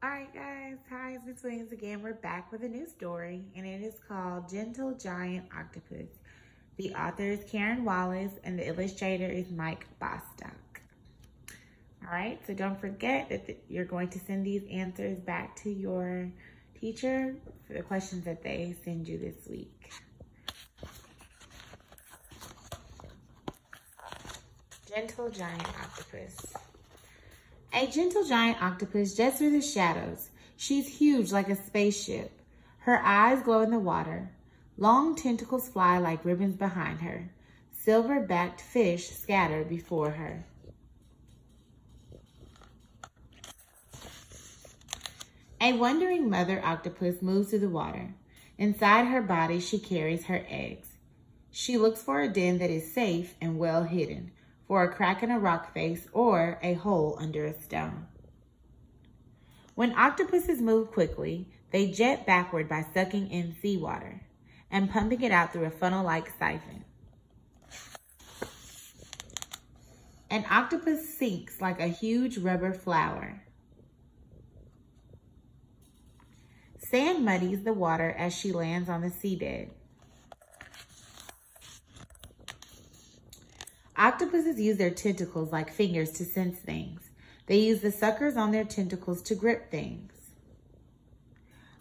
All right, guys. Hi, it's Miss Williams again. We're back with a new story, and it is called Gentle Giant Octopus. The author is Karen Wallace, and the illustrator is Mike Bostock. All right, so don't forget that you're going to send these answers back to your teacher for the questions that they send you this week. Gentle Giant Octopus. A gentle giant octopus jets through the shadows. She's huge like a spaceship. Her eyes glow in the water. Long tentacles fly like ribbons behind her. Silver-backed fish scatter before her. A wandering mother octopus moves through the water. Inside her body, she carries her eggs. She looks for a den that is safe and well hidden for a crack in a rock face or a hole under a stone. When octopuses move quickly, they jet backward by sucking in seawater and pumping it out through a funnel-like siphon. An octopus sinks like a huge rubber flower. Sand muddies the water as she lands on the seabed. Octopuses use their tentacles like fingers to sense things. They use the suckers on their tentacles to grip things.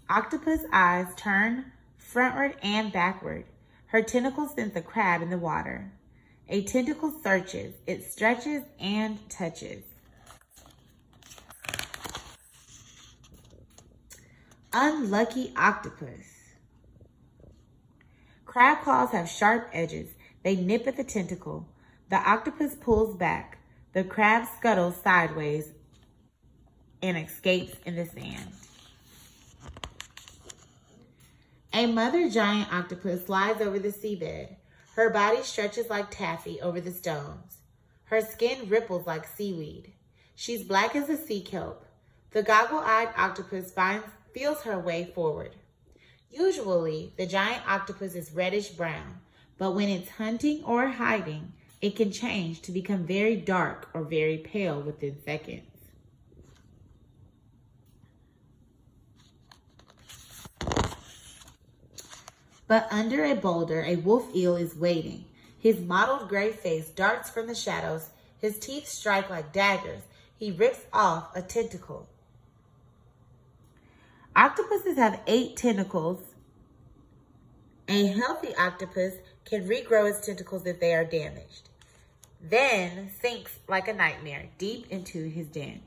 Octopus eyes turn frontward and backward. Her tentacles sense a crab in the water. A tentacle searches, it stretches and touches. Unlucky octopus. Crab claws have sharp edges. They nip at the tentacle. The octopus pulls back. The crab scuttles sideways and escapes in the sand. A mother giant octopus lies over the seabed. Her body stretches like taffy over the stones. Her skin ripples like seaweed. She's black as a sea kelp. The goggle-eyed octopus finds, feels her way forward. Usually, the giant octopus is reddish brown, but when it's hunting or hiding, it can change to become very dark or very pale within seconds. But under a boulder, a wolf eel is waiting. His mottled gray face darts from the shadows. His teeth strike like daggers. He rips off a tentacle. Octopuses have eight tentacles. A healthy octopus can regrow its tentacles if they are damaged, then sinks like a nightmare deep into his den.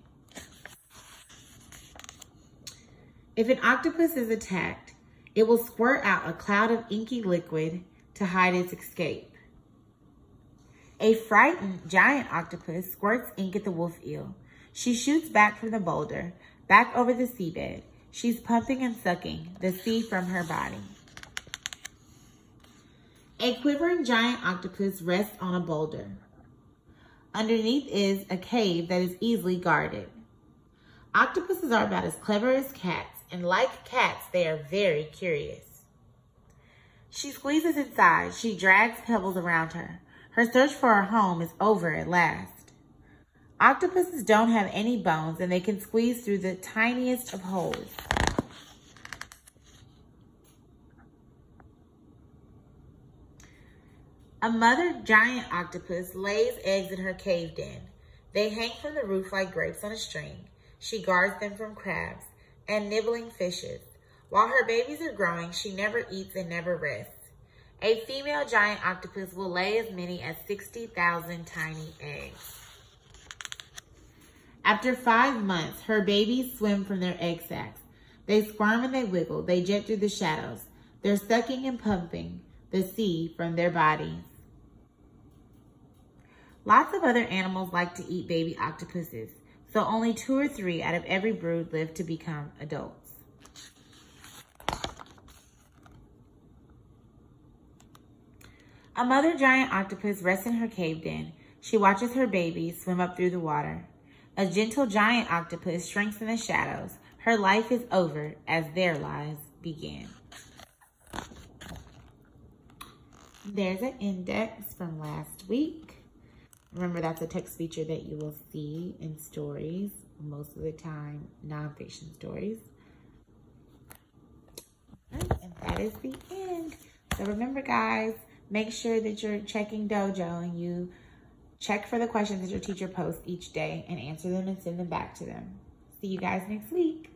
If an octopus is attacked, it will squirt out a cloud of inky liquid to hide its escape. A frightened giant octopus squirts ink at the wolf eel. She shoots back from the boulder, back over the seabed. She's pumping and sucking the sea from her body. A quivering giant octopus rests on a boulder. Underneath is a cave that is easily guarded. Octopuses are about as clever as cats, and like cats, they are very curious. She squeezes inside. She drags pebbles around her. Her search for a home is over at last. Octopuses don't have any bones, and they can squeeze through the tiniest of holes. A mother giant octopus lays eggs in her cave den. They hang from the roof like grapes on a string. She guards them from crabs and nibbling fishes. While her babies are growing, she never eats and never rests. A female giant octopus will lay as many as 60,000 tiny eggs. After five months, her babies swim from their egg sacs. They squirm and they wiggle. They jet through the shadows. They're sucking and pumping the sea from their bodies. Lots of other animals like to eat baby octopuses, so only two or three out of every brood live to become adults. A mother giant octopus rests in her cave den. She watches her babies swim up through the water. A gentle giant octopus shrinks in the shadows. Her life is over as their lives begin. There's an index from last week. Remember, that's a text feature that you will see in stories most of the time nonfiction stories. And that is the end. So remember, guys, make sure that you're checking Dojo and you check for the questions that your teacher posts each day and answer them and send them back to them. See you guys next week.